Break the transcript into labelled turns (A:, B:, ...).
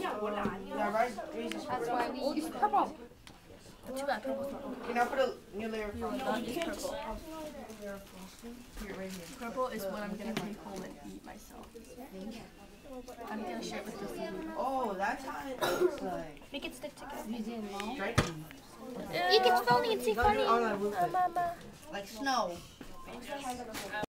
A: Yeah, rice
B: That's why we use
C: purple.
B: Too bad purple's not
A: Can I put a new layer of
B: purple? No, you can't use purple.
A: Here, right here.
B: Purple is what I'm gonna take home and eat myself. I'm gonna share it with this food.
A: Oh, that's how it looks like.
B: Make it stick together.
A: Striking.
B: You can phony and see funny.
A: it
B: mama.
A: Like snow.